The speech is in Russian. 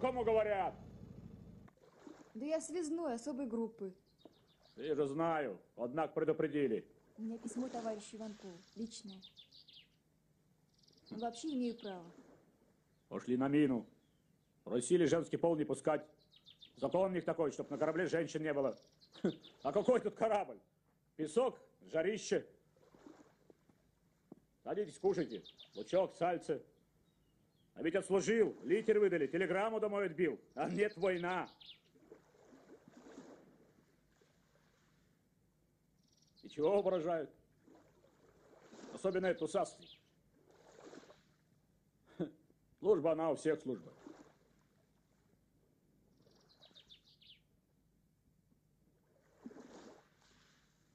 кому говорят. Да я связной особой группы. Ты же знаю, однако предупредили. У меня письмо товарищу Иванкову, личное. Но вообще имею право. Пошли на мину. Просили женский пол не пускать. Закон у них такой, чтобы на корабле женщин не было. А какой тут корабль? Песок, жарище. Садитесь, кушайте. Лучок, сальце. А ведь отслужил, литер выдали, телеграмму домой отбил. А нет, война. И чего воображают? Особенно этот усастый. Служба она у всех служба.